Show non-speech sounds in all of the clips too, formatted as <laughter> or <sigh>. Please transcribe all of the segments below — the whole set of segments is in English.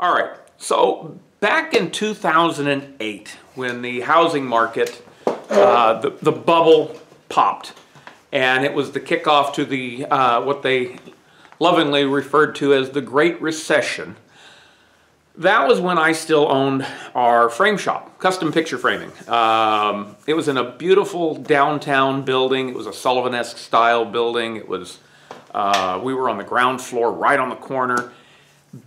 All right, so back in 2008, when the housing market, uh, the, the bubble popped, and it was the kickoff to the, uh, what they lovingly referred to as the Great Recession, that was when I still owned our frame shop, custom picture framing. Um, it was in a beautiful downtown building. It was a Sullivan-esque style building. It was, uh, we were on the ground floor, right on the corner.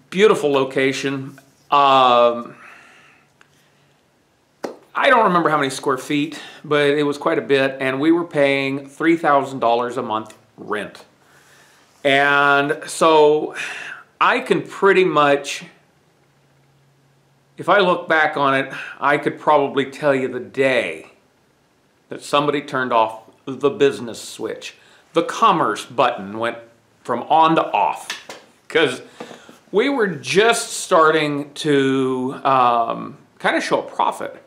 Beautiful location. Um, I don't remember how many square feet, but it was quite a bit, and we were paying $3,000 a month rent. And so I can pretty much if I look back on it, I could probably tell you the day that somebody turned off the business switch. The commerce button went from on to off because we were just starting to um, kind of show a profit.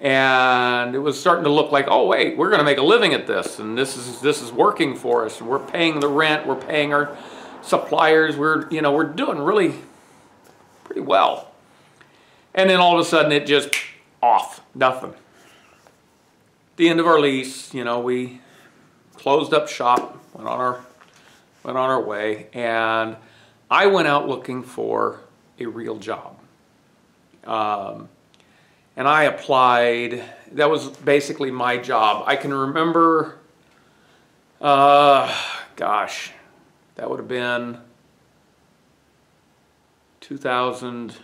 And it was starting to look like, oh wait, we're going to make a living at this, and this is this is working for us. We're paying the rent, we're paying our suppliers, we're you know we're doing really pretty well. And then all of a sudden it just off, nothing. The end of our lease, you know, we closed up shop, went on our went on our way, and I went out looking for a real job. Um, and I applied. That was basically my job. I can remember, uh, gosh, that would have been 2000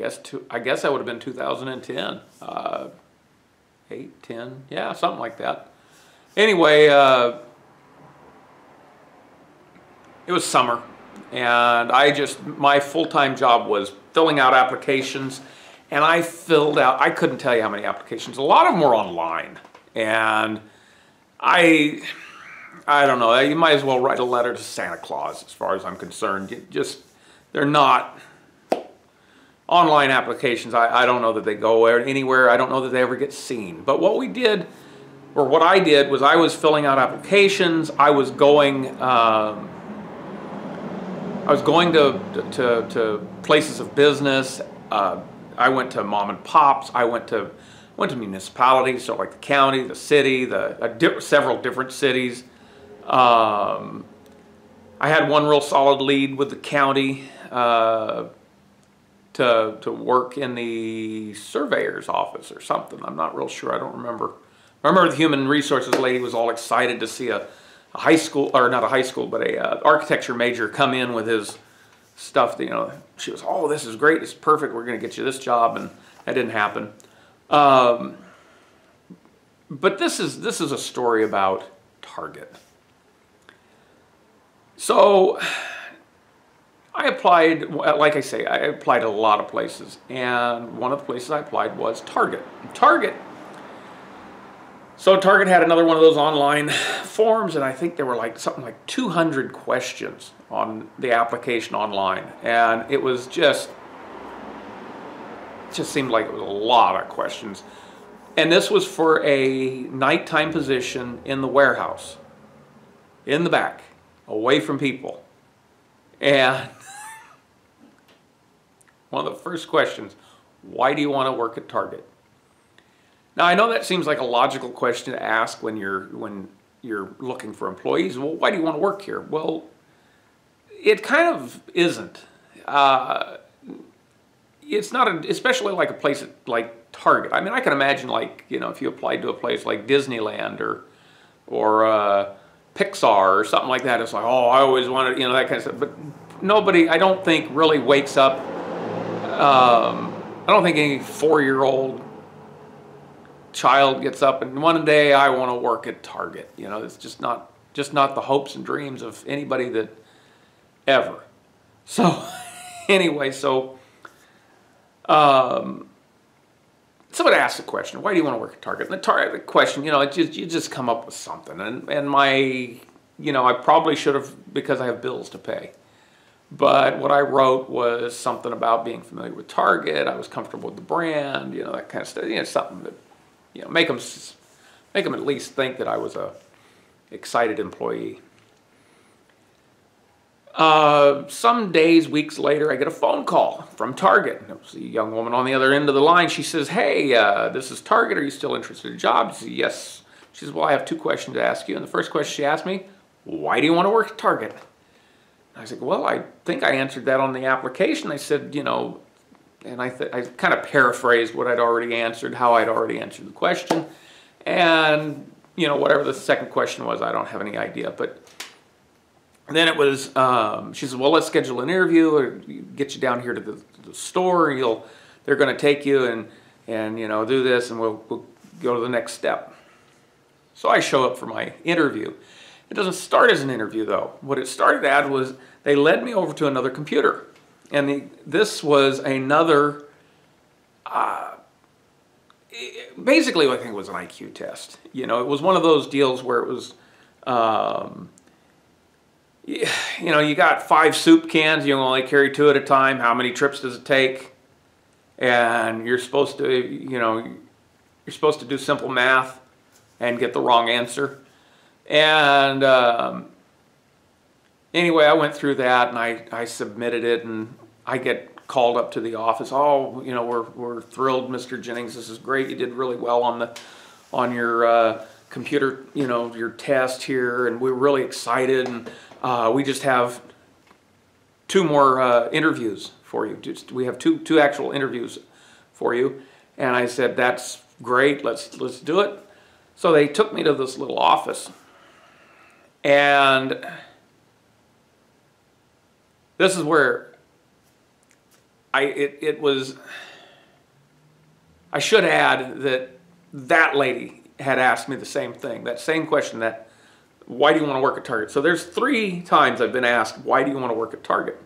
guess two, I guess that would have been 2010, uh, 8, 10, yeah, something like that. Anyway, uh, it was summer, and I just, my full-time job was filling out applications, and I filled out, I couldn't tell you how many applications, a lot of them were online, and I, I don't know, you might as well write a letter to Santa Claus as far as I'm concerned. You just, they're not, online applications, I, I don't know that they go anywhere. I don't know that they ever get seen. But what we did, or what I did, was I was filling out applications. I was going, um, I was going to, to, to places of business. Uh, I went to mom and pops. I went to went to municipalities, so like the county, the city, the uh, di several different cities. Um, I had one real solid lead with the county. Uh, to, to work in the surveyor's office or something. I'm not real sure. I don't remember. I remember the human resources lady was all excited to see a, a high school, or not a high school, but a uh, architecture major come in with his stuff. That, you know, she was, oh, this is great. It's perfect. We're going to get you this job. And that didn't happen. Um, but this is, this is a story about Target. So I applied, like I say, I applied a lot of places. And one of the places I applied was Target. Target, so Target had another one of those online forms, and I think there were like something like 200 questions on the application online. And it was just, it just seemed like it was a lot of questions. And this was for a nighttime position in the warehouse, in the back, away from people. And <laughs> one of the first questions, why do you want to work at Target? Now I know that seems like a logical question to ask when you're when you're looking for employees. Well, why do you want to work here? Well, it kind of isn't. Uh, it's not, a, especially like a place like Target. I mean, I can imagine like, you know, if you applied to a place like Disneyland or, or uh, Pixar or something like that, it's like, oh, I always wanted, you know, that kind of stuff. But nobody, I don't think, really wakes up um, I don't think any four-year-old child gets up and one day I want to work at Target. You know, it's just not just not the hopes and dreams of anybody that ever. So <laughs> anyway, so um, asked the question, why do you want to work at Target? And the, tar- the question, you know, it just, you just come up with something. And, and my, you know, I probably should have, because I have bills to pay. But what I wrote was something about being familiar with Target. I was comfortable with the brand, you know, that kind of stuff. You know, something that, you know, make them, make them at least think that I was a excited employee. Uh, some days, weeks later, I get a phone call from Target. It was a young woman on the other end of the line. She says, Hey, uh, this is Target. Are you still interested in a job? I said, Yes. She says, Well, I have two questions to ask you. And the first question she asked me, Why do you want to work at Target? I said, Well, I think I answered that on the application. I said, You know, and I, I kind of paraphrased what I'd already answered, how I'd already answered the question. And, you know, whatever the second question was, I don't have any idea. But then it was, um, she said, well, let's schedule an interview or get you down here to the, to the store. And you'll, they're going to take you and, and, you know, do this and we'll, we'll go to the next step. So I show up for my interview. It doesn't start as an interview though. What it started at was they led me over to another computer. And the, this was another, uh, basically I think it was an IQ test. You know, it was one of those deals where it was, um, <sighs> you know, you got five soup cans, you only carry two at a time. How many trips does it take? And you're supposed to, you know, you're supposed to do simple math and get the wrong answer. And um, anyway, I went through that and I, I submitted it and I get called up to the office. Oh, you know, we're, we're thrilled, Mr. Jennings. This is great. You did really well on the on your uh, computer, you know, your test here, and we're really excited. And uh, we just have two more uh, interviews for you. Just, we have two two actual interviews for you. And I said, that's great. Let's let's do it. So they took me to this little office, and this is where I it, it was I should add that that lady had asked me the same thing, that same question that why do you want to work at Target? So there's three times I've been asked, why do you want to work at Target?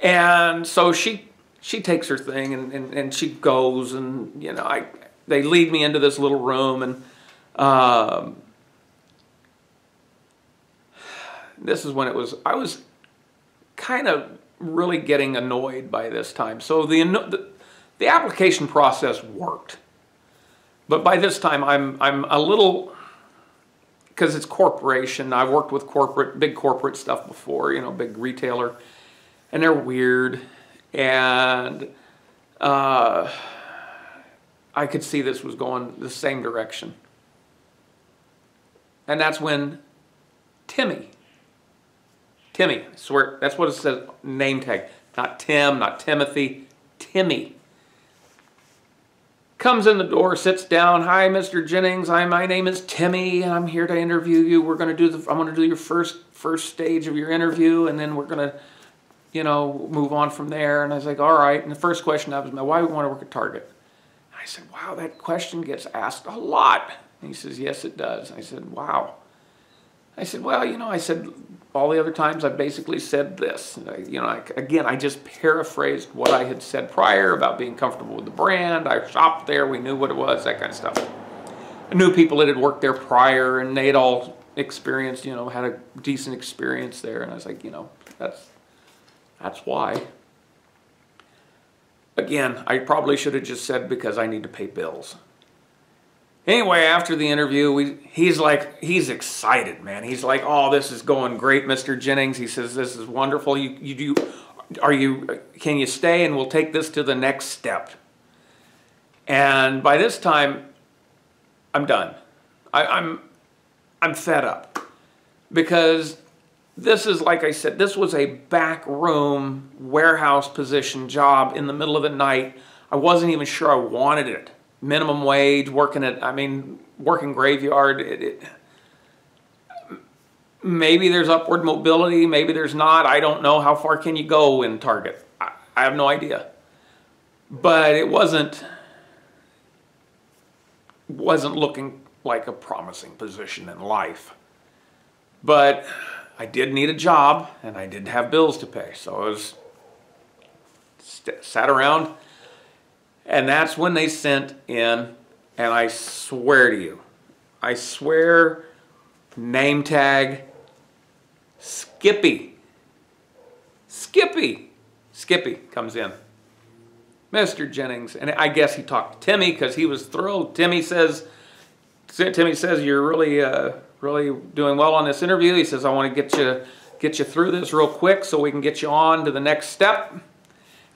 And so she she takes her thing and, and, and she goes and you know I they lead me into this little room and um, this is when it was I was kind of really getting annoyed by this time. So the, the, the application process worked. But by this time, I'm, I'm a little, because it's corporation, I've worked with corporate, big corporate stuff before, you know, big retailer, and they're weird. And uh, I could see this was going the same direction. And that's when Timmy Timmy, I swear, that's what it says, name tag. Not Tim, not Timothy, Timmy. Comes in the door, sits down. Hi, Mr. Jennings. I, my name is Timmy. I'm here to interview you. We're to do the, I'm to do your first, first stage of your interview, and then we're going to, you know, move on from there. And I was like, all right. And the first question I was, why do we want to work at Target? I said, wow, that question gets asked a lot. And he says, yes, it does. I said, wow. I said, well, you know, I said, all the other times I've basically said this. You know, I, again, I just paraphrased what I had said prior about being comfortable with the brand. I shopped there, we knew what it was, that kind of stuff. I knew people that had worked there prior and they'd all experienced, you know, had a decent experience there. And I was like, you know, that's, that's why. Again, I probably should have just said because I need to pay bills. Anyway, after the interview, we, he's like, he's excited, man. He's like, oh, this is going great, Mr. Jennings. He says, this is wonderful. You, you do, are you, can you stay and we'll take this to the next step? And by this time, I'm done. I, I'm, I'm fed up because this is, like I said, this was a back room warehouse position job in the middle of the night. I wasn't even sure I wanted it minimum wage, working at, I mean, working graveyard. It, it, maybe there's upward mobility, maybe there's not. I don't know. How far can you go in Target? I, I have no idea. But it wasn't, wasn't looking like a promising position in life. But I did need a job and I did have bills to pay. So I was sat around and that's when they sent in, and I swear to you, I swear, name tag, Skippy. Skippy. Skippy comes in. Mr. Jennings, and I guess he talked to Timmy because he was thrilled. Timmy says, Timmy says, you're really, uh, really doing well on this interview. He says, I want to get you, get you through this real quick so we can get you on to the next step.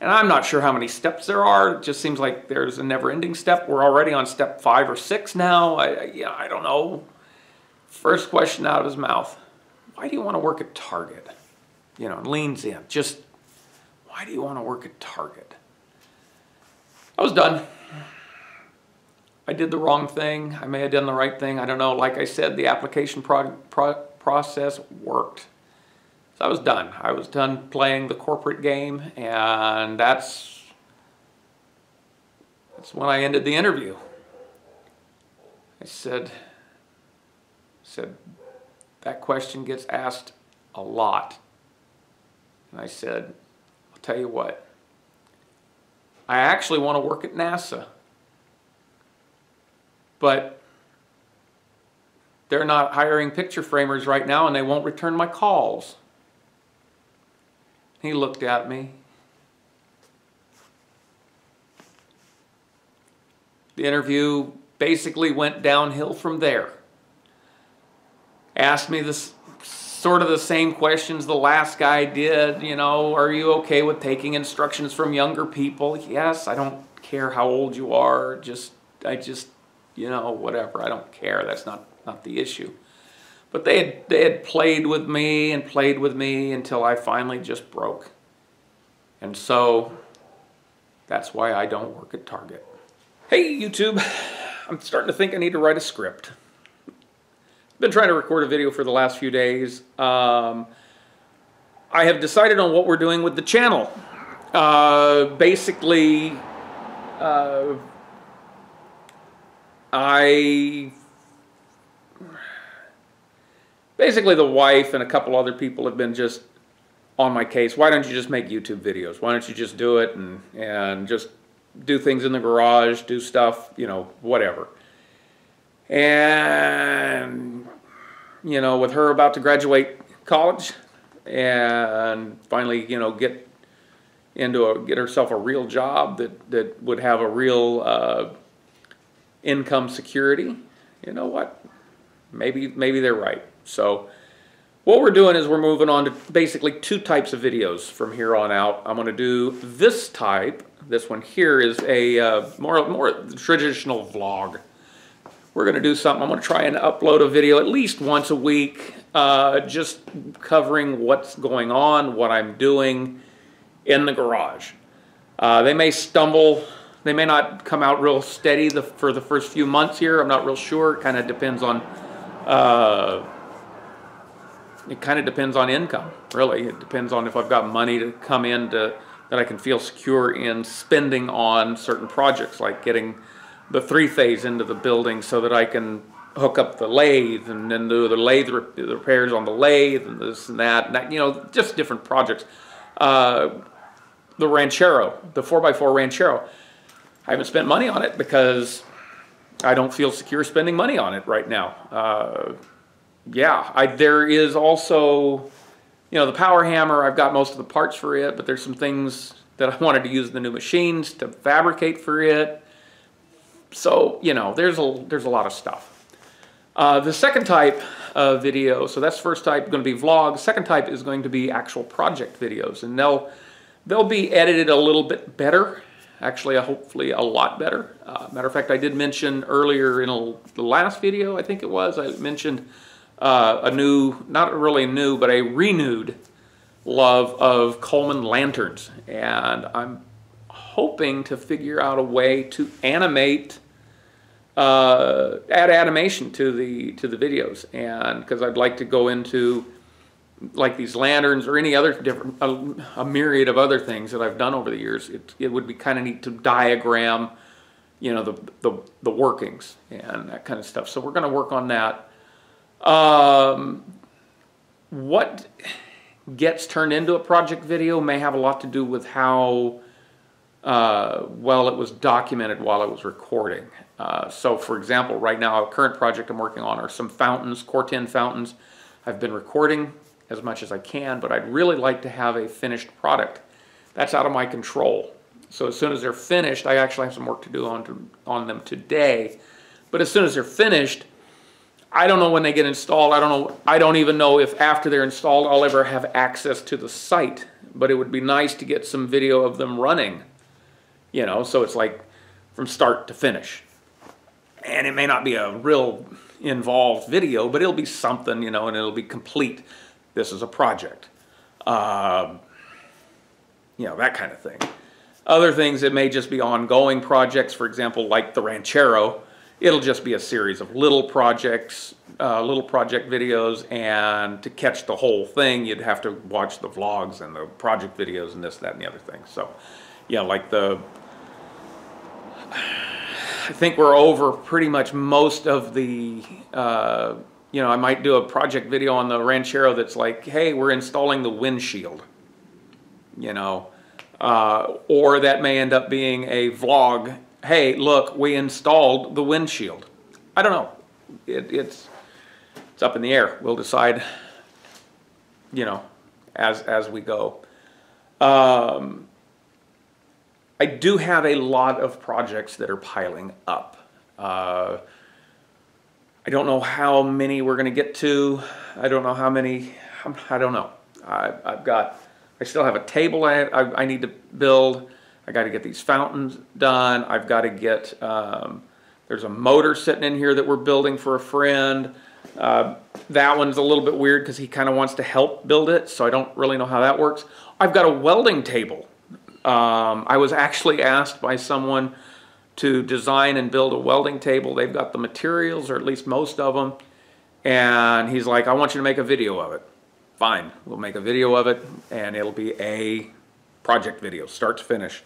And I'm not sure how many steps there are. It just seems like there's a never-ending step. We're already on step five or six now. I, yeah, I don't know. First question out of his mouth. Why do you want to work at Target? You know, leans in. Just, why do you want to work at Target? I was done. I did the wrong thing. I may have done the right thing. I don't know. Like I said, the application pro pro process worked. So I was done. I was done playing the corporate game, and that's that's when I ended the interview. I said, said that question gets asked a lot. And I said, I'll tell you what, I actually want to work at NASA. But they're not hiring picture framers right now and they won't return my calls. He looked at me. The interview basically went downhill from there. Asked me this sort of the same questions the last guy did, you know, are you okay with taking instructions from younger people? Yes, I don't care how old you are, just I just, you know, whatever. I don't care. That's not not the issue. But they had, they had played with me and played with me until I finally just broke. And so that's why I don't work at Target. Hey YouTube, I'm starting to think I need to write a script. I've been trying to record a video for the last few days. Um, I have decided on what we're doing with the channel. Uh, basically, uh, I basically the wife and a couple other people have been just on my case. Why don't you just make YouTube videos? Why don't you just do it and, and just do things in the garage, do stuff, you know, whatever. And, you know, with her about to graduate college and finally, you know, get into a, get herself a real job that, that would have a real uh, income security, you know what? Maybe, maybe they're right. So what we're doing is we're moving on to basically two types of videos from here on out. I'm going to do this type. This one here is a uh, more, more traditional vlog. We're going to do something. I'm going to try and upload a video at least once a week, uh, just covering what's going on, what I'm doing in the garage. Uh, they may stumble. They may not come out real steady the, for the first few months here. I'm not real sure. It kind of depends on uh, it kind of depends on income, really. It depends on if I've got money to come in to, that I can feel secure in spending on certain projects, like getting the three-phase into the building so that I can hook up the lathe and then do the lathe the repairs on the lathe and this and that, and that you know, just different projects. Uh, the Ranchero, the 4x4 Ranchero, I haven't spent money on it because I don't feel secure spending money on it right now. Uh, yeah, I, there is also, you know, the power hammer, I've got most of the parts for it, but there's some things that I <laughs> wanted to use the new machines to fabricate for it. So, you know, there's a, there's a lot of stuff. Uh, the second type of video, so that's first type going to be vlogs. Second type is going to be actual project videos, and they'll they'll be edited a little bit better. Actually, hopefully a lot better. Uh, matter of fact, I did mention earlier in a, the last video, I think it was, I mentioned uh, a new, not really new, but a renewed love of Coleman lanterns. And I'm hoping to figure out a way to animate, uh, add animation to the to the videos. And because I'd like to go into like these lanterns or any other different, a, a, myriad of other things that I've done over the years, it, it would be kind of neat to diagram, you know, the, the, the workings and that kind of stuff. So we're going to work on that. Um, what gets turned into a project video may have a lot to do with how uh, well it was documented while it was recording. Uh, so for example, right now, a current project I'm working on are some fountains, Corten fountains. I've been recording as much as I can, but I'd really like to have a finished product. That's out of my control. So as soon as they're finished, I actually have some work to do on, to, on them today. But as soon as they're finished, I don't know when they get installed. I don't know. I don't even know if after they're installed I'll ever have access to the site. But it would be nice to get some video of them running. You know, so it's like from start to finish. And it may not be a real involved video, but it'll be something, you know, and it'll be complete. This is a project. Um, you know, that kind of thing. Other things, it may just be ongoing projects, for example, like the Ranchero. It'll just be a series of little projects, uh, little project videos, and to catch the whole thing, you'd have to watch the vlogs and the project videos and this, that, and the other thing. So, yeah, like the, I think we're over pretty much most of the, uh, you know, I might do a project video on the Ranchero that's like, hey, we're installing the windshield, you know, uh, or that may end up being a vlog. Hey, look, we installed the windshield. I don't know. It, it's it's up in the air. We'll decide, you know, as as we go. Um, I do have a lot of projects that are piling up. Uh, I don't know how many we're going to get to. I don't know how many. I don't know. I, I've got I still have a table I, I, I need to build. I got to get these fountains done. I've got to get, um, there's a motor sitting in here that we're building for a friend. Uh, that one's a little bit weird because he kind of wants to help build it, so I don't really know how that works. I've got a welding table. Um, I was actually asked by someone to design and build a welding table. They've got the materials, or at least most of them, and he's like, I want you to make a video of it fine, we'll make a video of it and it'll be a project video, start to finish.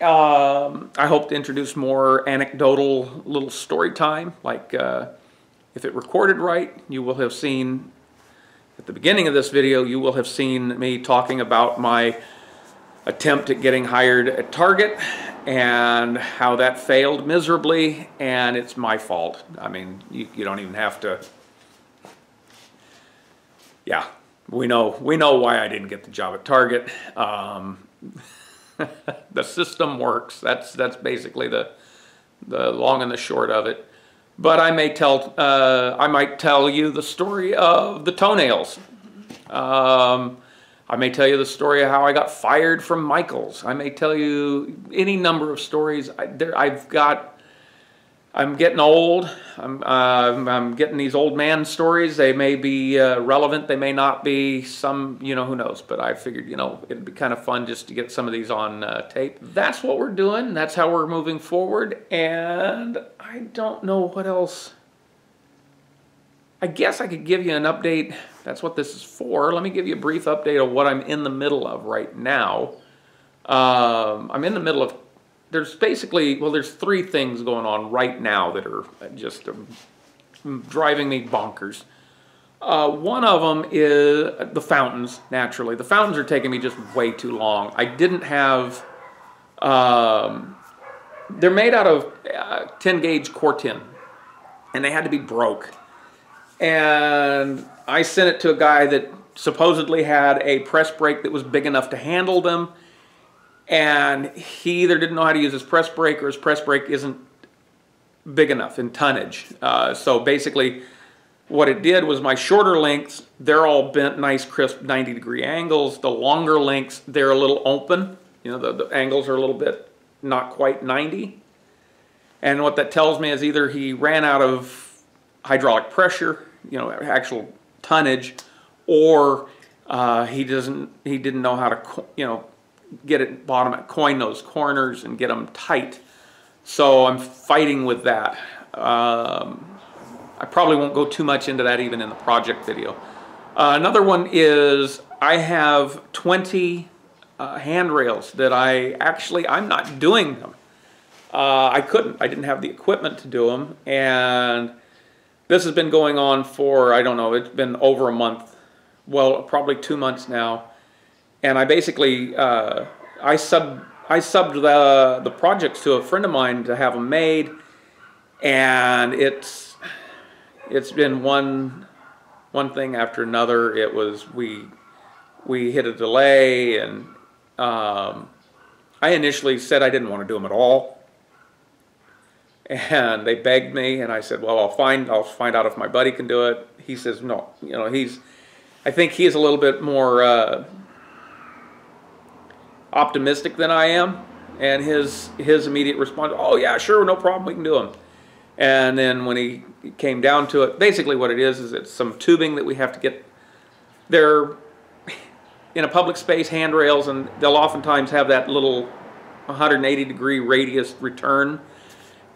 Um, I hope to introduce more anecdotal little story time, like uh, if it recorded right, you will have seen at the beginning of this video, you will have seen me talking about my attempt at getting hired at Target and how that failed miserably and it's my fault. I mean, you, you don't even have to yeah, we know we know why I didn't get the job at Target. Um, <laughs> the system works. That's that's basically the the long and the short of it. But I may tell uh, I might tell you the story of the toenails. Um, I may tell you the story of how I got fired from Michaels. I may tell you any number of stories. I, there, I've got I'm getting old. I'm, uh, I'm getting these old man stories. They may be uh, relevant. They may not be. Some, you know, who knows. But I figured, you know, it'd be kind of fun just to get some of these on uh, tape. That's what we're doing. That's how we're moving forward. And I don't know what else. I guess I could give you an update. That's what this is for. Let me give you a brief update of what I'm in the middle of right now. Um, I'm in the middle of there's basically, well, there's three things going on right now that are just um, driving me bonkers. Uh, one of them is the fountains, naturally. The fountains are taking me just way too long. I didn't have, um, they're made out of uh, 10 gauge Corten, and they had to be broke. And I sent it to a guy that supposedly had a press brake that was big enough to handle them and he either didn't know how to use his press brake or his press brake isn't big enough in tonnage. Uh, so basically, what it did was my shorter lengths, they're all bent nice, crisp 90 degree angles. The longer lengths, they're a little open. You know, the, the angles are a little bit not quite 90. And what that tells me is either he ran out of hydraulic pressure, you know, actual tonnage, or uh, he doesn't, he didn't know how to, you know, get it bottom, coin those corners and get them tight. So I'm fighting with that. Um, I probably won't go too much into that even in the project video. Uh, another one is I have 20 uh, handrails that I actually, I'm not doing them. Uh, I couldn't, I didn't have the equipment to do them. And this has been going on for, I don't know, it's been over a month. Well, probably two months now and I basically uh, I sub I subbed the the projects to a friend of mine to have them made, and it's it's been one one thing after another. It was we we hit a delay, and um, I initially said I didn't want to do them at all. And they begged me, and I said, well, I'll find, I'll find out if my buddy can do it. He says, no, you know, he's, I think he's a little bit more uh, optimistic than I am. And his, his immediate response, oh yeah, sure, no problem, we can do them. And then when he came down to it, basically what it is, is it's some tubing that we have to get, they're in a public space handrails and they'll oftentimes have that little 180 degree radius return.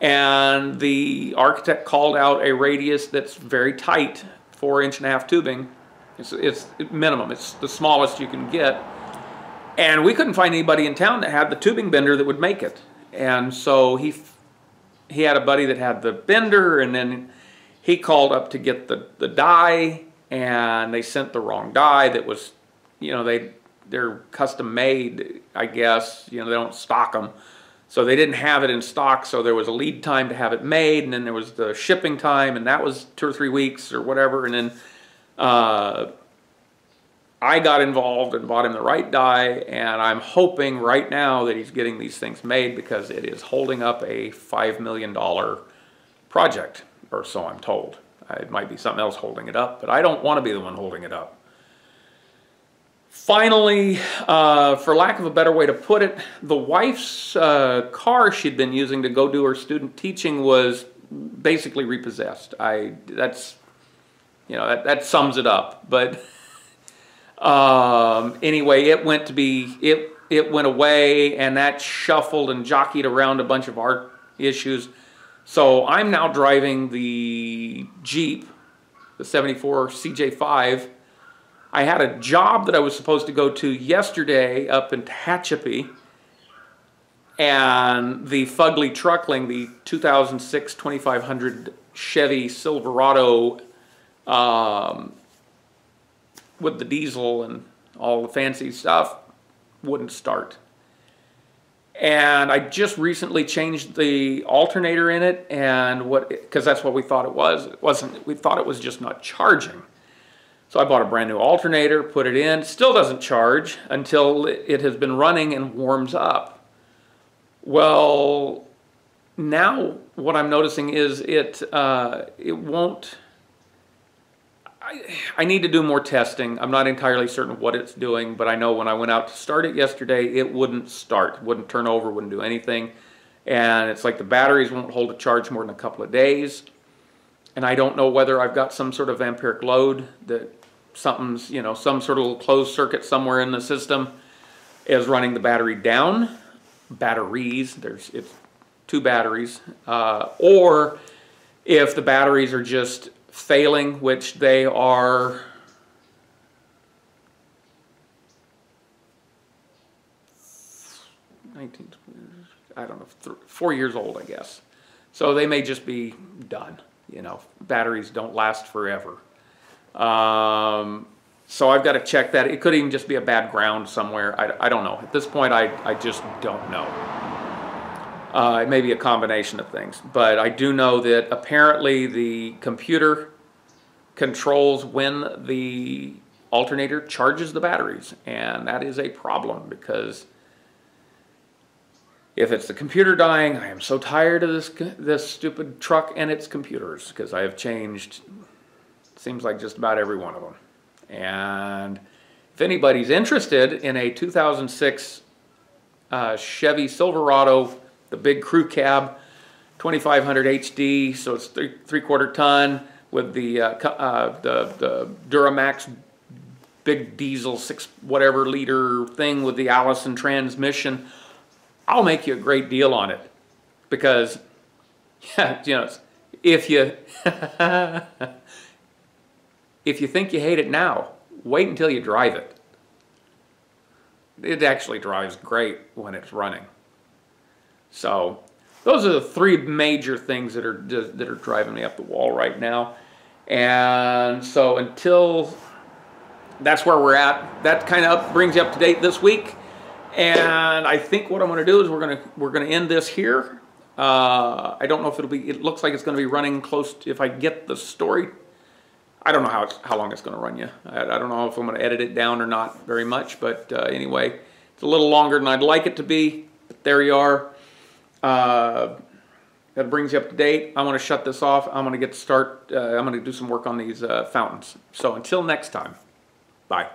And the architect called out a radius that's very tight, four inch and a half tubing. It's, it's minimum, it's the smallest you can get. And we couldn't find anybody in town that had the tubing bender that would make it. And so he he had a buddy that had the bender and then he called up to get the, the die and they sent the wrong die that was, you know, they, they're custom made, I guess, you know, they don't stock them. So they didn't have it in stock, so there was a lead time to have it made, and then there was the shipping time, and that was two or three weeks or whatever, and then uh, I got involved and bought him the right die, and I'm hoping right now that he's getting these things made because it is holding up a $5 million project, or so I'm told. It might be something else holding it up, but I don't want to be the one holding it up. Finally, uh, for lack of a better way to put it, the wife's uh, car she'd been using to go do her student teaching was basically repossessed. I that's you know that, that sums it up. But <laughs> Um, anyway, it went to be it it went away, and that shuffled and jockeyed around a bunch of art issues. So I'm now driving the Jeep, the 74 CJ5. I had a job that I was supposed to go to yesterday up in Tehachapi, and the Fugly Truckling, the 2006 2500 Chevy Silverado um, with the diesel and all the fancy stuff wouldn't start. And I just recently changed the alternator in it and what because that's what we thought it was. It wasn't we thought it was just not charging. So I bought a brand new alternator, put it in, still doesn't charge until it has been running and warms up. Well, now what I'm noticing is it uh, it won't I, I need to do more testing. I'm not entirely certain what it's doing, but I know when I went out to start it yesterday, it wouldn't start, wouldn't turn over, wouldn't do anything. And it's like the batteries won't hold a charge more than a couple of days. And I don't know whether I've got some sort of amperic load that something's, you know, some sort of closed circuit somewhere in the system is running the battery down. Batteries, there's it's two batteries. Uh, or if the batteries are just failing, which they are nineteen, I don't know, four years old, I guess. So they may just be done. You know, batteries don't last forever. Um, so I've got to check that. It could even just be a bad ground somewhere. I, I don't know. At this point, I, I just don't know. Uh, it may be a combination of things, but I do know that apparently the computer controls when the alternator charges the batteries, and that is a problem because if it's the computer dying, I am so tired of this this stupid truck and its computers because I have changed. Seems like just about every one of them, and if anybody's interested in a 2006 uh, Chevy Silverado the big crew cab, 2500 HD, so it's three, three quarter ton with the, uh, uh, the, the Duramax big diesel six whatever liter thing with the Allison transmission. I'll make you a great deal on it because, <laughs> yeah, you know, if you <laughs> if you think you hate it now, wait until you drive it. It actually drives great when it's running. So those are the three major things that are that are driving me up the wall right now. And so until that's where we're at, that kind of brings you up to date this week. And I think what I'm going to do is we're going to we're going to end this here. Uh, I don't know if it'll be. It looks like it's going to be running close. To, if I get the story, I don't know how how long it's going to run you. I, I, don't know if I'm going to edit it down or not very much. But uh, anyway, it's a little longer than I'd like it to be. But there you are. Uh, that brings you up to date. I'm going to shut this off. I'm going to get to start. Uh, I'm going to do some work on these uh, fountains. So until next time, bye.